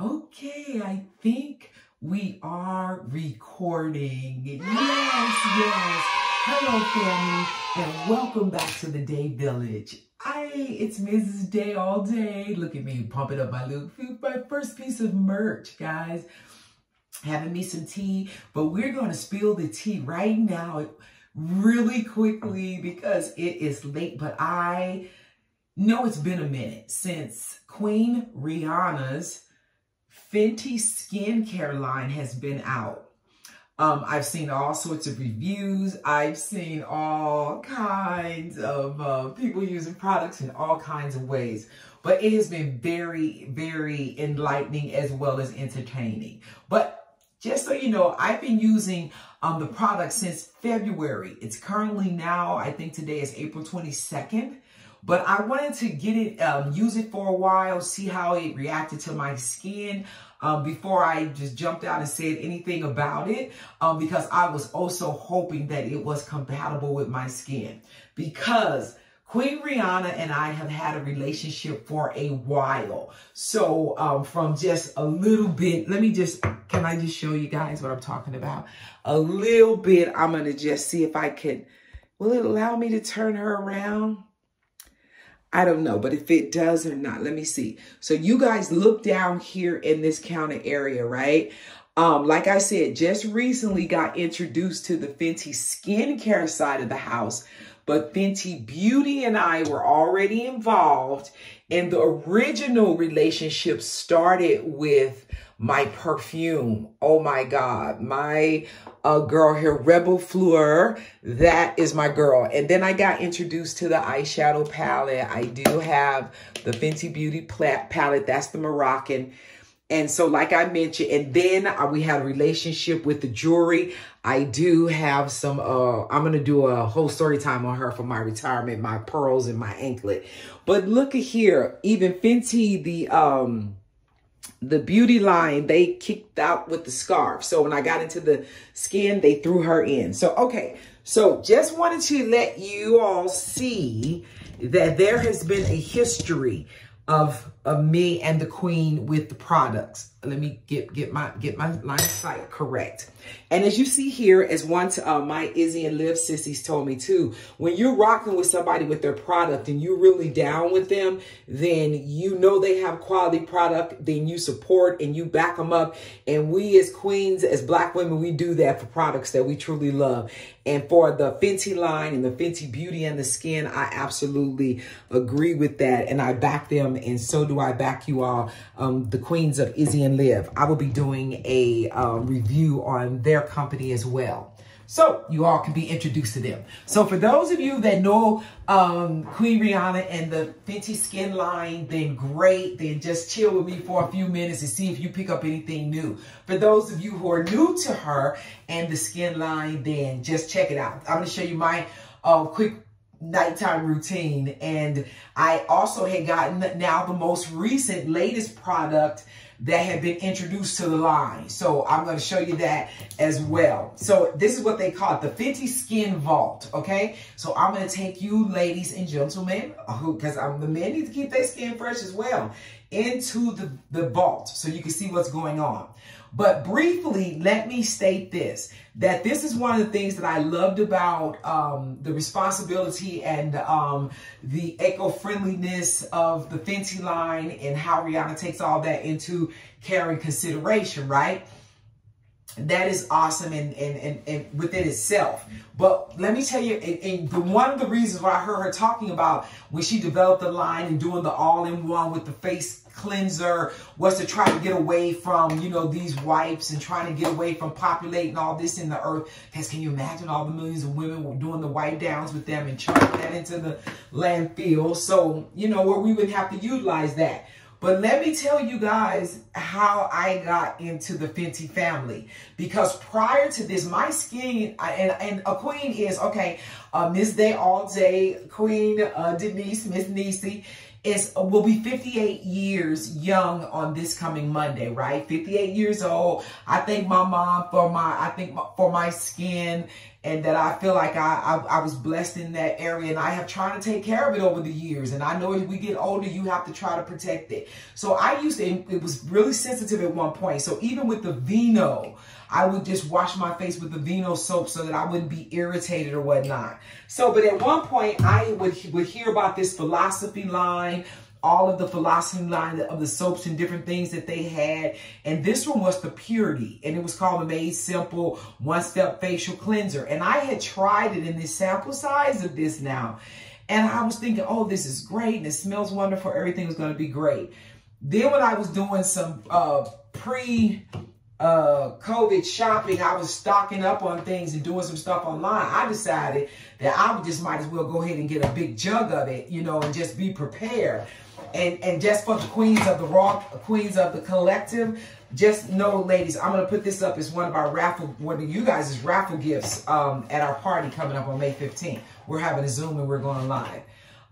Okay, I think we are recording. Yes, yes. Hello, family, and welcome back to the Day Village. I, it's Mrs. Day all day. Look at me pumping up my little, my first piece of merch, guys. Having me some tea, but we're going to spill the tea right now, really quickly because it is late. But I know it's been a minute since Queen Rihanna's Fenty skincare line has been out. Um, I've seen all sorts of reviews. I've seen all kinds of uh, people using products in all kinds of ways. But it has been very, very enlightening as well as entertaining. But just so you know, I've been using um, the product since February. It's currently now, I think today is April 22nd. But I wanted to get it, um, use it for a while, see how it reacted to my skin um, before I just jumped out and said anything about it um, because I was also hoping that it was compatible with my skin because Queen Rihanna and I have had a relationship for a while. So um, from just a little bit, let me just, can I just show you guys what I'm talking about? A little bit, I'm going to just see if I can, will it allow me to turn her around? I don't know, but if it does or not, let me see. So you guys look down here in this counter area, right? Um, like I said, just recently got introduced to the Fenty skincare side of the house, but Fenty Beauty and I were already involved and the original relationship started with my perfume. Oh my God. My uh, girl here, Rebel Fleur. That is my girl. And then I got introduced to the eyeshadow palette. I do have the Fenty Beauty palette. That's the Moroccan. And so, like I mentioned, and then uh, we had a relationship with the jewelry. I do have some, uh, I'm going to do a whole story time on her for my retirement, my pearls and my anklet. But look at here, even Fenty, the, um, the beauty line, they kicked out with the scarf. So when I got into the skin, they threw her in. So, okay. So just wanted to let you all see that there has been a history of of me and the queen with the products. Let me get get my get my line of sight correct. And as you see here, as once uh, my Izzy and Liv sissies told me too, when you're rocking with somebody with their product and you're really down with them, then you know they have quality product, then you support and you back them up. And we as queens, as black women, we do that for products that we truly love. And for the Fenty line and the Fenty Beauty and the Skin, I absolutely agree with that. And I back them and so do do I back you all, um, the queens of Izzy and Liv. I will be doing a uh, review on their company as well. So you all can be introduced to them. So for those of you that know um, Queen Rihanna and the Fenty Skin line, then great. Then just chill with me for a few minutes and see if you pick up anything new. For those of you who are new to her and the skin line, then just check it out. I'm going to show you my uh, quick nighttime routine. And I also had gotten now the most recent, latest product that had been introduced to the line. So I'm going to show you that as well. So this is what they call it, the Fenty Skin Vault, okay? So I'm going to take you ladies and gentlemen, because I'm the men need to keep their skin fresh as well, into the, the vault so you can see what's going on. But briefly, let me state this, that this is one of the things that I loved about um, the responsibility and um, the eco-friendliness of the Fenty line and how Rihanna takes all that into care and consideration, right? That is awesome and, and, and, and, within itself. But let me tell you, and, and the, one of the reasons why I heard her talking about when she developed the line and doing the all-in-one with the face cleanser was to try to get away from, you know, these wipes and trying to get away from populating all this in the earth. Because can you imagine all the millions of women doing the wipe downs with them and chucking that into the landfill? So, you know, where we would have to utilize that. But let me tell you guys how I got into the Fenty family. Because prior to this, my skin, and, and a queen is, okay, uh, Miss Day All Day, Queen uh, Denise, Miss Nisi, is will be 58 years young on this coming Monday, right? 58 years old. I thank my mom for my, I think for my skin and that I feel like I, I, I was blessed in that area and I have tried to take care of it over the years. And I know as we get older, you have to try to protect it. So I used to, it was really sensitive at one point. So even with the Aveeno, I would just wash my face with the Aveeno soap so that I wouldn't be irritated or whatnot. So, but at one point I would, would hear about this philosophy line all of the philosophy line of the soaps and different things that they had. And this one was the Purity, and it was called the Made Simple One Step Facial Cleanser. And I had tried it in this sample size of this now. And I was thinking, oh, this is great, and it smells wonderful. Everything was going to be great. Then when I was doing some uh, pre uh, COVID shopping, I was stocking up on things and doing some stuff online. I decided that I just might as well go ahead and get a big jug of it, you know, and just be prepared. And and just for the queens of the raw queens of the collective just know ladies i'm gonna put this up as one of our raffle one of you guys' raffle gifts um, at our party coming up on may 15th we're having a zoom and we're going live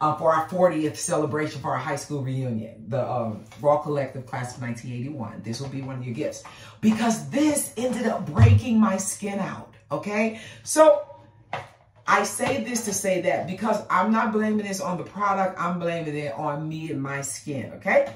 uh, for our 40th celebration for our high school reunion the um, raw collective class of 1981 this will be one of your gifts. Because this ended up breaking my skin out okay? So I say this to say that because I'm not blaming this on the product, I'm blaming it on me and my skin, okay?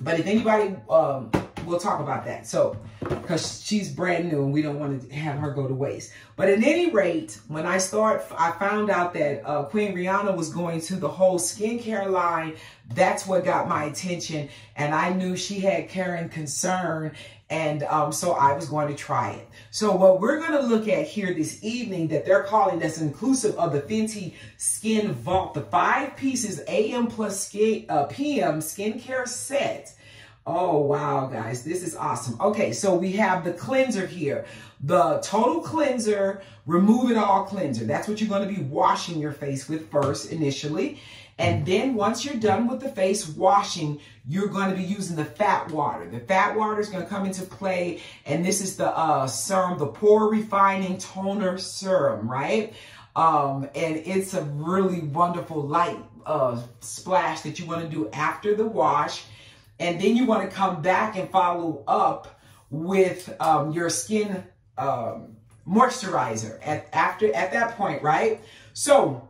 But if anybody, um, we'll talk about that. So, because she's brand new and we don't want to have her go to waste. But at any rate, when I start, I found out that uh, Queen Rihanna was going to the whole skincare line. That's what got my attention. And I knew she had care and concern and um, so I was going to try it. So what we're going to look at here this evening that they're calling that's inclusive of the Fenty Skin Vault, the five pieces AM plus skin, uh, PM skincare set. Oh, wow, guys, this is awesome. Okay, so we have the cleanser here. The total cleanser, remove it all cleanser. That's what you're going to be washing your face with first initially. And then once you're done with the face washing, you're going to be using the fat water. The fat water is going to come into play. And this is the uh, serum, the pore refining toner serum, right? Um, and it's a really wonderful light uh, splash that you want to do after the wash. And then you want to come back and follow up with um, your skin um, moisturizer at after at that point, right? So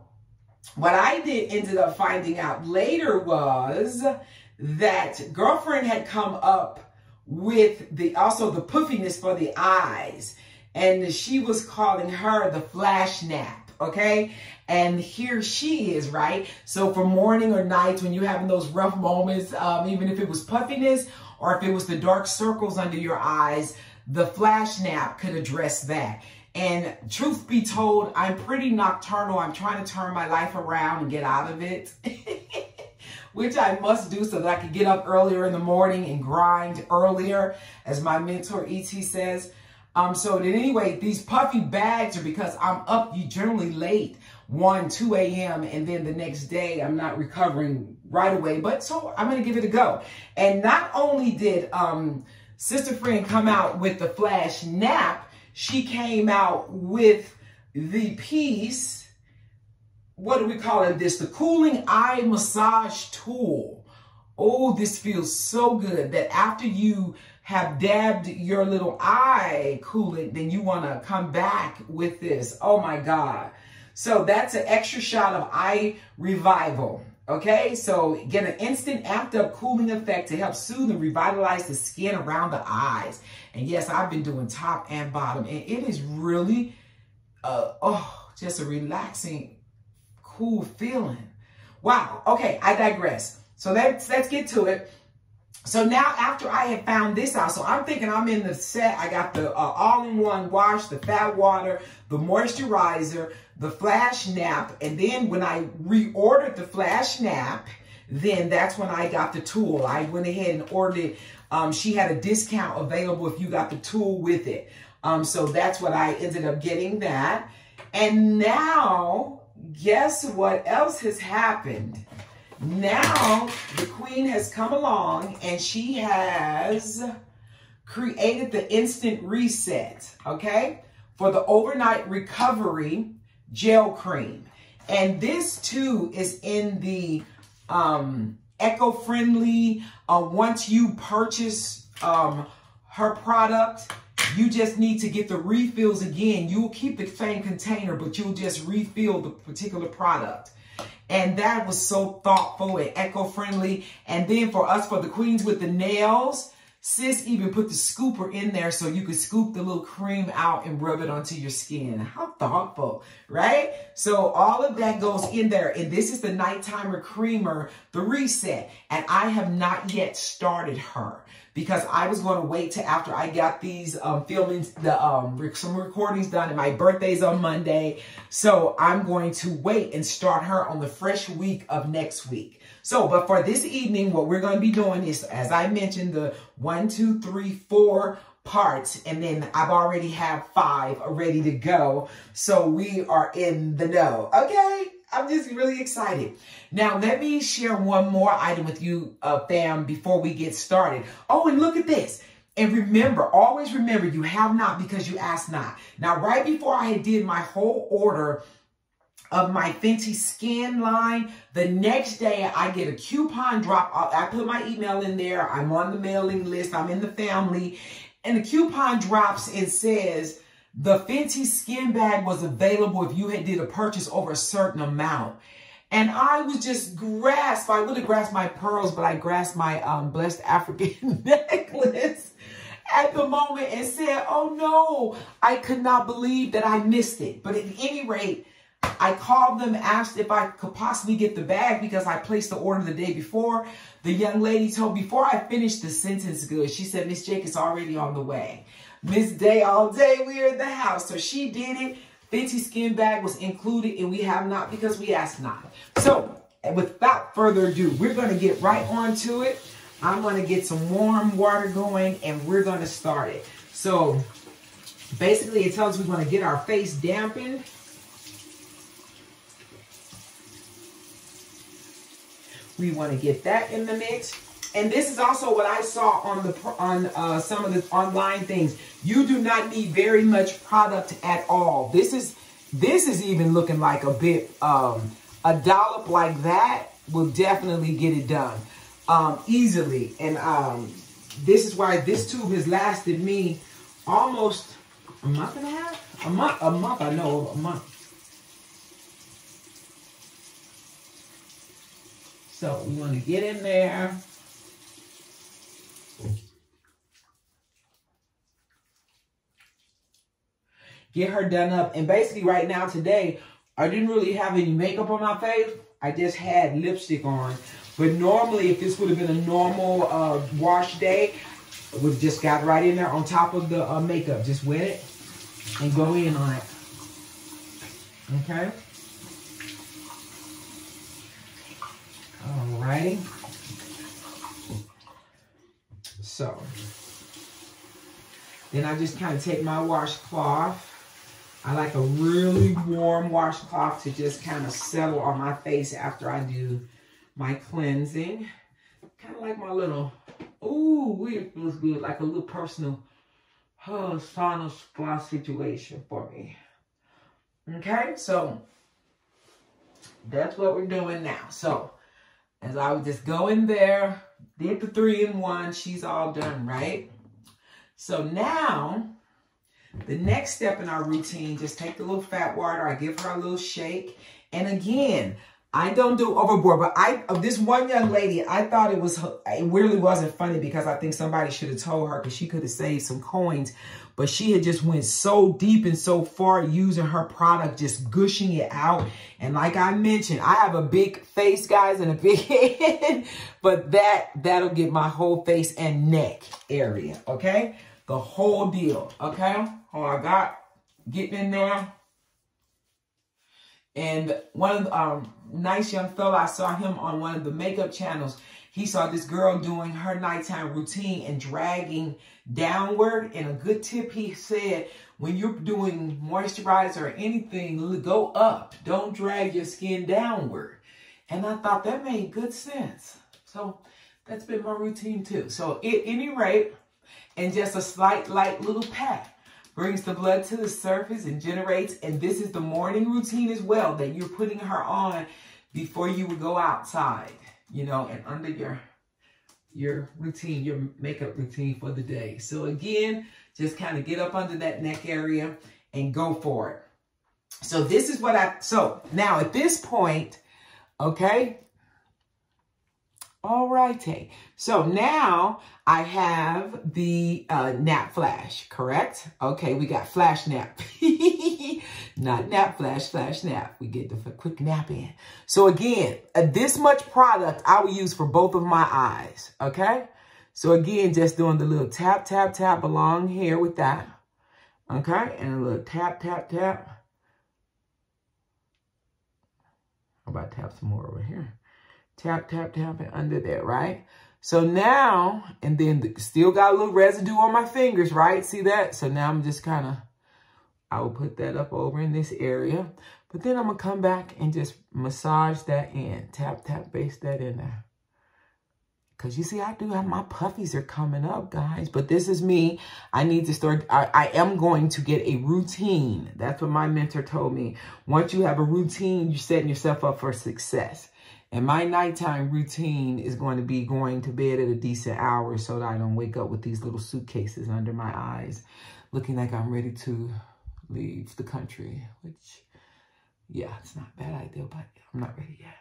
what I did ended up finding out later was that girlfriend had come up with the also the puffiness for the eyes and she was calling her the flash nap okay and here she is right so for morning or nights when you're having those rough moments um, even if it was puffiness or if it was the dark circles under your eyes the flash nap could address that and truth be told, I'm pretty nocturnal. I'm trying to turn my life around and get out of it, which I must do so that I can get up earlier in the morning and grind earlier, as my mentor E.T. says. Um, so that anyway, these puffy bags are because I'm up you generally late, 1, 2 a.m. And then the next day I'm not recovering right away. But so I'm going to give it a go. And not only did um, Sister Friend come out with the flash nap, she came out with the piece, what do we call it this? The cooling eye massage tool. Oh, this feels so good that after you have dabbed your little eye coolant, then you want to come back with this. Oh my God. So that's an extra shot of eye revival. Okay, so get an instant up cooling effect to help soothe and revitalize the skin around the eyes. And yes, I've been doing top and bottom, and it is really, uh, oh, just a relaxing, cool feeling. Wow. Okay, I digress. So let's let's get to it. So now after I had found this out, so I'm thinking I'm in the set. I got the uh, all-in-one wash, the fat water, the moisturizer, the flash nap. And then when I reordered the flash nap, then that's when I got the tool. I went ahead and ordered it. Um, she had a discount available if you got the tool with it. Um, so that's what I ended up getting that. And now, guess what else has happened? Now, the queen has come along and she has created the instant reset, okay, for the overnight recovery gel cream. And this too is in the um, eco-friendly, uh, once you purchase um, her product, You just need to get the refills again. You'll keep the same container, but you'll just refill the particular product. And that was so thoughtful and eco-friendly. And then for us, for the queens with the nails, Sis even put the scooper in there so you could scoop the little cream out and rub it onto your skin. How thoughtful, right? So all of that goes in there. And this is the Nighttimer Creamer, the reset. And I have not yet started her because I was going to wait till after I got these um, the um, some recordings done, and my birthday's on Monday. So I'm going to wait and start her on the fresh week of next week. So, but for this evening, what we're going to be doing is, as I mentioned, the one, two, three, four parts, and then I've already have five ready to go. So we are in the know, okay? I'm just really excited. Now, let me share one more item with you, uh, fam, before we get started. Oh, and look at this. And remember, always remember, you have not because you ask not. Now, right before I did my whole order of my Fenty Skin line. The next day, I get a coupon drop. I put my email in there. I'm on the mailing list. I'm in the family. And the coupon drops and says, the Fenty Skin Bag was available if you had did a purchase over a certain amount. And I was just grasped. I would have grasped my pearls, but I grasped my um, blessed African necklace at the moment and said, oh no, I could not believe that I missed it. But at any rate, I called them, asked if I could possibly get the bag because I placed the order the day before. The young lady told, before I finished the sentence good, she said, Miss Jake is already on the way. Miss Day all day, we are in the house. So she did it. Fenty skin bag was included and we have not because we asked not. So without further ado, we're going to get right on to it. I'm going to get some warm water going and we're going to start it. So basically it tells us we want to get our face dampened We want to get that in the mix. And this is also what I saw on the on uh, some of the online things. You do not need very much product at all. This is this is even looking like a bit um, a dollop like that will definitely get it done um, easily. And um, this is why this tube has lasted me almost a month and a half, a month, a month. I know a month. So we want to get in there. Get her done up. And basically right now today, I didn't really have any makeup on my face. I just had lipstick on. But normally, if this would have been a normal uh, wash day, we just got right in there on top of the uh, makeup. Just wet it and go in on it. Okay? Alrighty. So, then I just kind of take my washcloth. I like a really warm washcloth to just kind of settle on my face after I do my cleansing. Kind of like my little, ooh, it feels good, like a little personal oh, sauna spa situation for me. Okay, so that's what we're doing now. So as I would just go in there, did the three in one, she's all done, right? So now, the next step in our routine, just take the little fat water, I give her a little shake. And again, I don't do overboard, but I of this one young lady, I thought it was it really wasn't funny because I think somebody should have told her because she could have saved some coins. But she had just went so deep and so far using her product, just gushing it out. And like I mentioned, I have a big face, guys, and a big head, but that that'll get my whole face and neck area, okay? The whole deal, okay? Oh, I got getting in there. And one of the um, nice young fella, I saw him on one of the makeup channels. He saw this girl doing her nighttime routine and dragging downward. And a good tip he said, when you're doing moisturizer or anything, go up. Don't drag your skin downward. And I thought that made good sense. So that's been my routine too. So at any rate, and just a slight light little pat brings the blood to the surface and generates, and this is the morning routine as well that you're putting her on before you would go outside, you know, and under your your routine, your makeup routine for the day. So again, just kind of get up under that neck area and go for it. So this is what I, so now at this point, okay, all righty. So now I have the uh, nap flash, correct? Okay, we got flash nap. Not nap flash, flash nap. We get the quick nap in. So again, uh, this much product I will use for both of my eyes, okay? So again, just doing the little tap, tap, tap along here with that. Okay, and a little tap, tap, tap. How about tap some more over here? Tap, tap, tap it under there, right? So now, and then still got a little residue on my fingers, right? See that? So now I'm just kind of, I will put that up over in this area. But then I'm going to come back and just massage that in. Tap, tap, base that in there. Because you see, I do have my puffies are coming up, guys. But this is me. I need to start. I, I, am going to get a routine. That's what my mentor told me. Once you have a routine, you're setting yourself up for success. And my nighttime routine is going to be going to bed at a decent hour so that I don't wake up with these little suitcases under my eyes, looking like I'm ready to leave the country. Which, yeah, it's not a bad idea, but I'm not ready yet.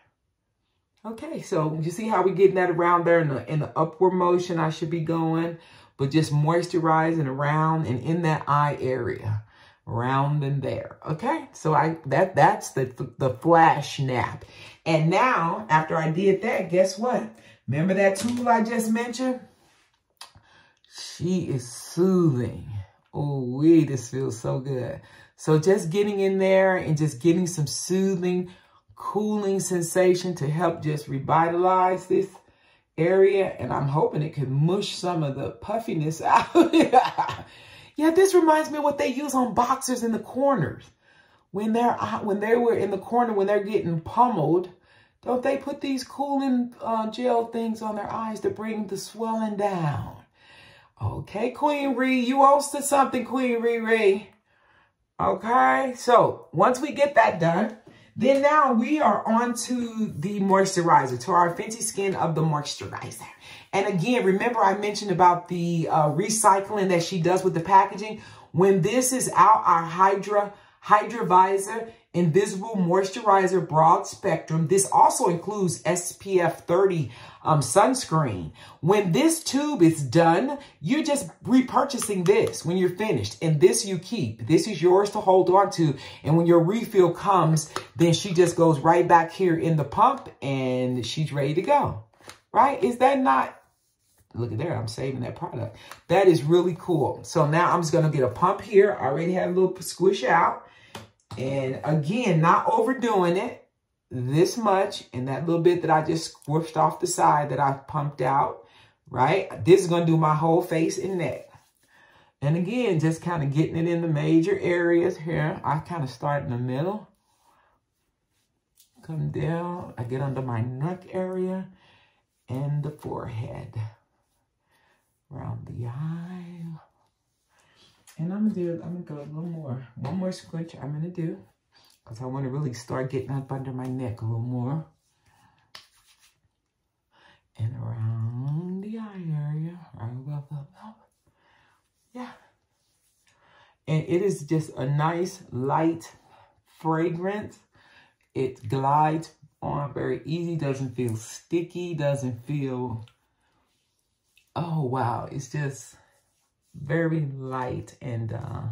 Okay, so you see how we're getting that around there in the, in the upward motion I should be going, but just moisturizing around and in that eye area, around and there. Okay, so I that that's the, the flash nap. And now, after I did that, guess what? Remember that tool I just mentioned? She is soothing. Oh, we this feels so good. So just getting in there and just getting some soothing cooling sensation to help just revitalize this area. And I'm hoping it can mush some of the puffiness out. yeah, this reminds me of what they use on boxers in the corners. When they're uh, when they were in the corner, when they're getting pummeled, don't they put these cooling uh, gel things on their eyes to bring the swelling down? Okay, Queen Ree, you hosted something, Queen Ree Ree. Okay, so once we get that done, then now we are on to the moisturizer, to our Fenty Skin of the moisturizer. And again, remember I mentioned about the uh, recycling that she does with the packaging. When this is out, our Hydra, Hydra Vizor Invisible Moisturizer Broad Spectrum. This also includes SPF 30 um, sunscreen. When this tube is done, you're just repurchasing this when you're finished. And this you keep. This is yours to hold on to. And when your refill comes, then she just goes right back here in the pump and she's ready to go. Right? Is that not Look at there, I'm saving that product. That is really cool. So now I'm just to get a pump here. I already had a little squish out. And again, not overdoing it. This much and that little bit that I just squished off the side that I pumped out, right? This is going to do my whole face and neck. And again, just kind of getting it in the major areas here. I kind of start in the middle. Come down. I get under my neck area and the forehead. Around the eye. And I'm gonna do, I'm gonna go a little more. One more squinch I'm gonna do. Because I want to really start getting up under my neck a little more. And around the eye area. Up, up. Yeah. And it is just a nice, light fragrance. It glides on very easy, doesn't feel sticky, doesn't feel, oh wow, it's just very light and uh,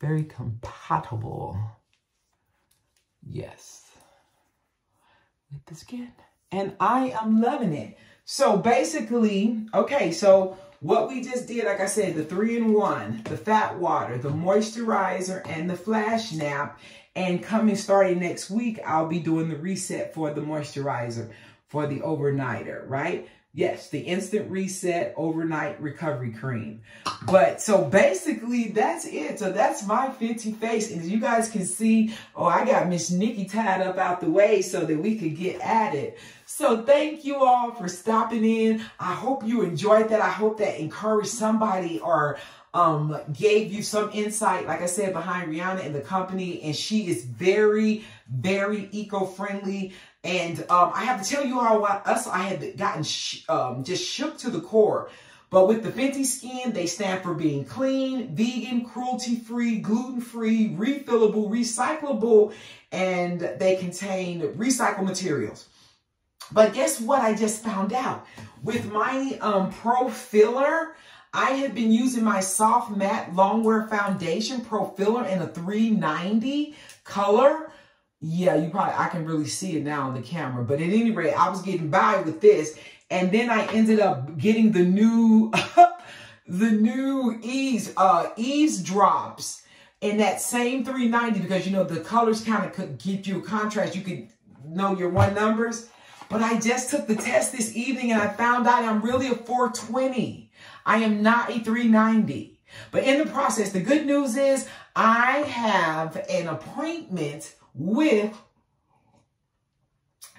very compatible. Yes. With the skin. And I am loving it. So basically, okay, so what we just did, like I said, the three-in-one, the fat water, the moisturizer, and the flash nap. And coming starting next week, I'll be doing the reset for the moisturizer for the overnighter, right? Yes, the instant reset overnight recovery cream. But so basically that's it. So that's my Fenty face. And you guys can see, oh, I got Miss Nikki tied up out the way so that we could get at it. So thank you all for stopping in. I hope you enjoyed that. I hope that encouraged somebody or um, gave you some insight, like I said, behind Rihanna and the company. And she is very, very eco-friendly. And um, I have to tell you how us I had gotten sh um, just shook to the core. But with the Fenty Skin, they stand for being clean, vegan, cruelty-free, gluten-free, refillable, recyclable, and they contain recycled materials. But guess what I just found out? With my um, Pro Filt'r, I have been using my Soft Matte Longwear Foundation Pro Filt'r in a 390 color. Yeah, you probably, I can really see it now on the camera. But at any rate, I was getting by with this. And then I ended up getting the new, the new ease, uh, Eaze Drops in that same 390 because, you know, the colors kind of could give you a contrast. You could know your one numbers. But I just took the test this evening and I found out I'm really a 420. I am not a 390. But in the process, the good news is I have an appointment with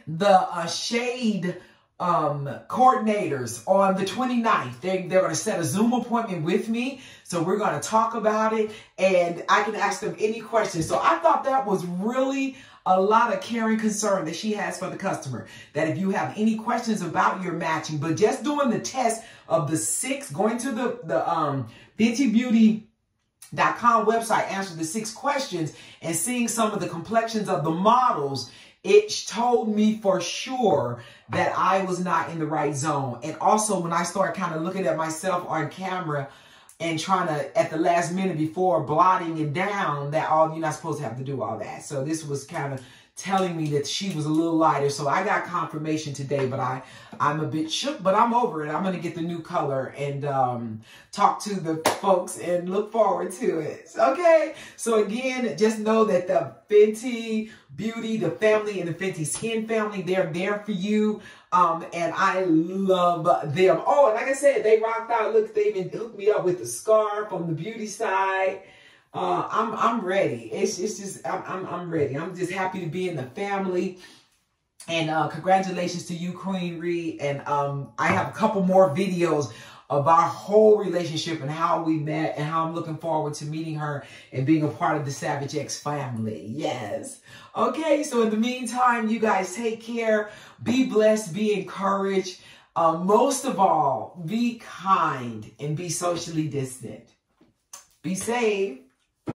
the uh, shade um, coordinators on the 29th. They, they're going to set a Zoom appointment with me. So we're going to talk about it and I can ask them any questions. So I thought that was really a lot of caring concern that she has for the customer. That if you have any questions about your matching, but just doing the test of the six, going to the, the um, FentyBeauty.com website, answered the six questions and seeing some of the complexions of the models it told me for sure that I was not in the right zone. And also when I started kind of looking at myself on camera and trying to, at the last minute before, blotting it down, that all you're not supposed to have to do all that. So this was kind of telling me that she was a little lighter. So I got confirmation today, but I, I'm a bit shook, but I'm over it. I'm going to get the new color and um, talk to the folks and look forward to it. Okay. So again, just know that the Fenty Beauty, the family, and the Fenty Skin family, they're there for you. Um, and I love them. Oh, and like I said, they rocked out. Look, they even hooked me up with the scarf from the beauty side. Uh, I'm I'm ready. It's it's just I'm, I'm I'm ready. I'm just happy to be in the family. And uh, congratulations to you, Queen Ree. And um, I have a couple more videos of our whole relationship and how we met and how I'm looking forward to meeting her and being a part of the Savage X family. Yes. Okay, so in the meantime, you guys take care. Be blessed. Be encouraged. Uh, most of all, be kind and be socially distant. Be safe.